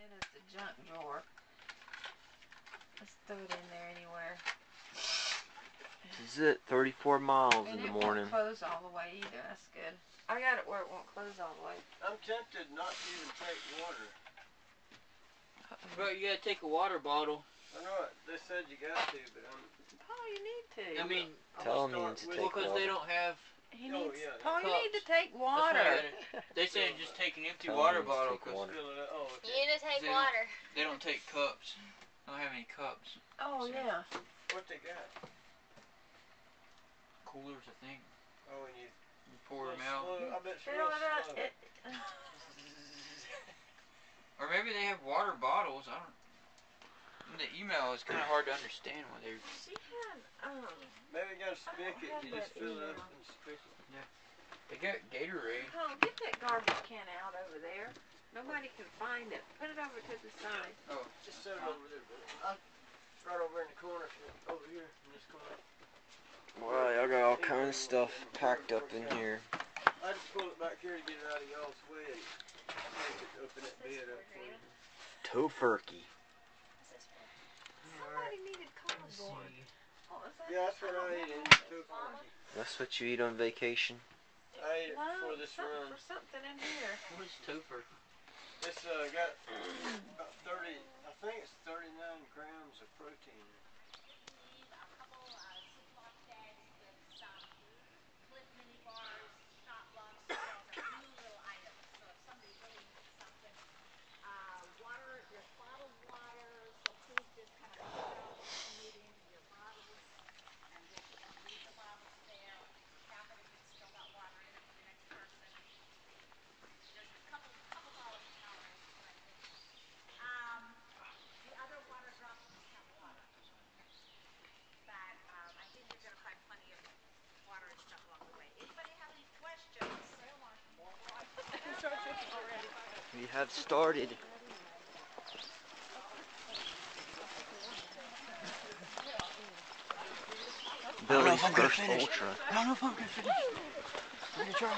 it is the junk drawer. Let's throw it in there anywhere. This is it. 34 miles And in the it morning. won't close all the way either. That's good. I got it where it won't close all the way. I'm tempted not to even take water. Bro, you gotta take a water bottle. I know it, they said you got to, but I'm. Paul, you need to. I mean, Tell gonna me to take well, because they don't have. He Oh, needs. yeah. Paul, you need to Cups. take water. They say just take an empty Tell water me to bottle take because water. Fill it up. Oh, You okay. need to take They don't- water. they don't take cups. They don't have any cups. Oh yeah. What they got? Coolers, I think. Oh, and you. You pour them out. Slow, I bet it's Fill real it up. slow. It, Or maybe they have water bottles. I don't. In the email is kind of hard to understand what they're. she had um. Maybe you got a I don't spigot, you just that fill it up email. and spigot. They got Gatorade. Paul, get that garbage can out over there. Nobody can find it. Put it over to the side. Oh, just set it over there, bro. Uh, right over in the corner, over here, in this corner. Wow, y'all got all kinds of stuff packed up in here. I just pulled it back here to get it out of y'all's way. Make it open that bed up for you. Tofurky. Somebody needed cardboard. What was that? Yeah, that's what I ate in too. That's what you eat on vacation. I ate it No, before this something run. for something in here. What's Topher? It's uh, got about 30, I think it's 39 grams of protein. We have started. Billy's first ultra. I don't know if I'm gonna finish. I'm gonna try.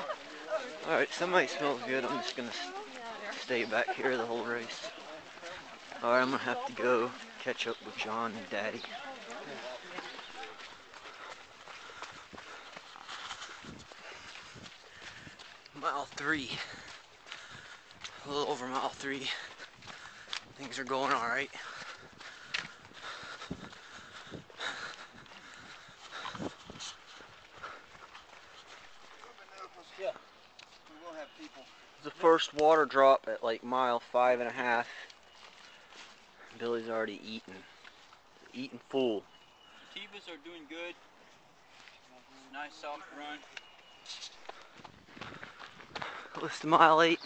Alright, somebody smells good. I'm just gonna stay back here the whole race. Alright, I'm gonna have to go catch up with John and Daddy. Mile three. A little over mile three. Things are going alright. Yeah, we will have people. The first water drop at like mile five and a half. Billy's already eaten. Eating full. The Tevas are doing good. Nice soft run. Close to mile eight.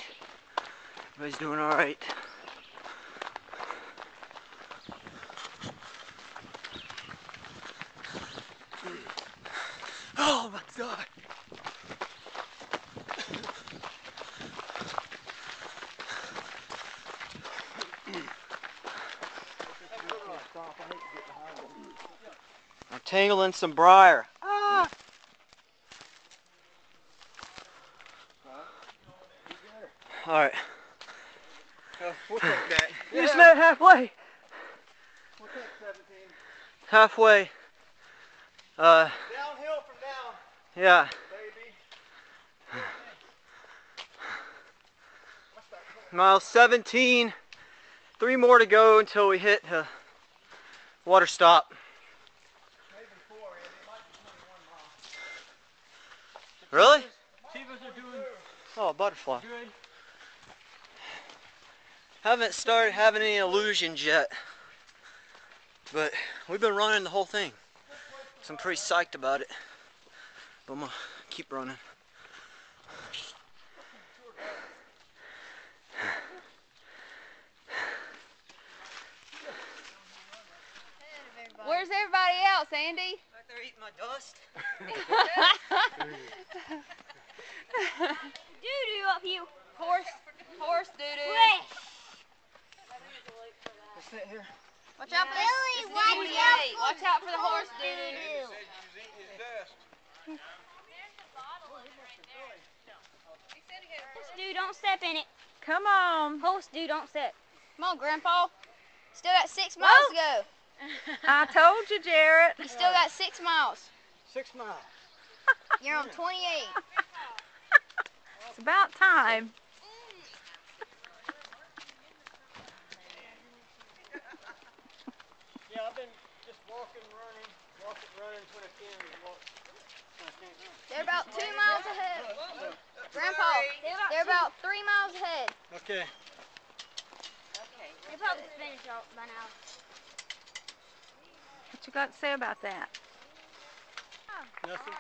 Everybody's doing alright. Oh my god! I'm tangling some briar. Ah! Alright. Uh, we'll take that. You just made it halfway. We'll take 17. Halfway. Uh, Downhill from down, yeah. baby. Mile 17. Three more to go until we hit uh, water stop. Maybe four, Andy. It might be 21 miles. Really? Are doing Oh, a butterfly. good. Haven't started having any illusions yet. But we've been running the whole thing. So I'm pretty psyched about it. But I'm gonna keep running. Where's everybody else, Andy? Back there eating my dust. doo doo up you. Horse, horse doo doo. Here. Watch out for the Billy, it's watch out for Watch out for the horse doo Andy doo. said you was eating his dust. Horse dude, don't step in it. Come on. Horse dude, don't step. Come on, Grandpa. Still got six miles to go. I told you, Jarrett. You still got six miles. Six miles. You're on 28. It's about time. Yeah, I've been just walking, running, walking, running when I can, and walk. when I can't run. They're about two miles ahead. Grandpa, they're about three miles ahead. Okay. Okay. They probably finished out by now. What you got to say about that? Nothing.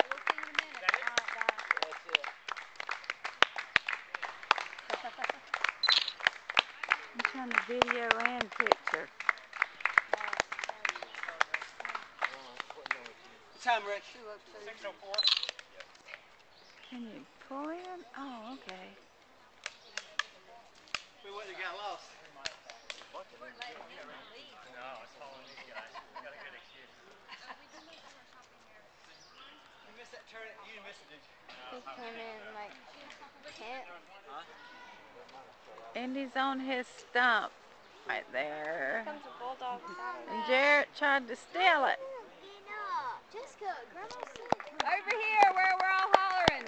I'm trying to video and picture. Time, Rick? Six oh four. Can you pull in? Oh, okay. We went and got lost. You missed that turn. You missed it, did you? He came in like 10. Indy's on his stump right there. Comes a bulldog And Jarrett tried to steal it. Over here where we're all hollering.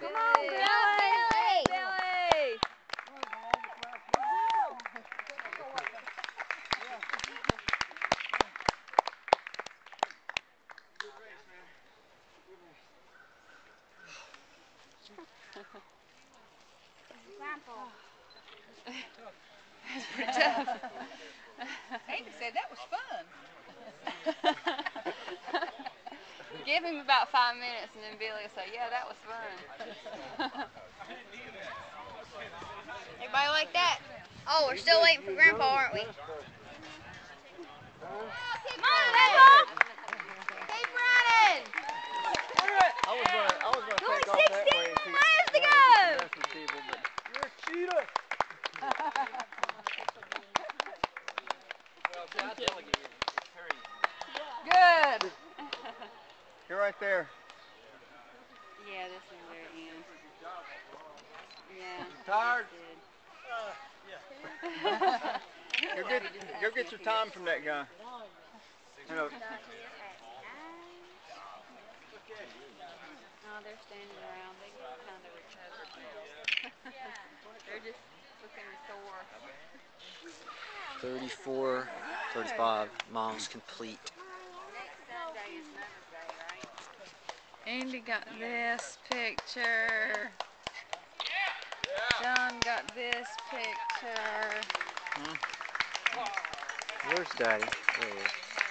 Come on, Billy. Billy. Amy said that was fun. Give him about five minutes and then Billy will say, yeah, that was fun. Everybody like that? Oh, we're still waiting for Grandpa, aren't we? Grandpa! Keep running! I was gonna, I was gonna take off that 16 way miles to go. you're a cheater. Good. You're right there. Yeah, this is where it ends. Yeah. Tired? Go get, go get your time from that guy. You know, No, they're standing around. They kind of recovered. they're just looking sore. 34, 35 miles complete. Andy got this picture. John got this picture. Where's Daddy? There he is.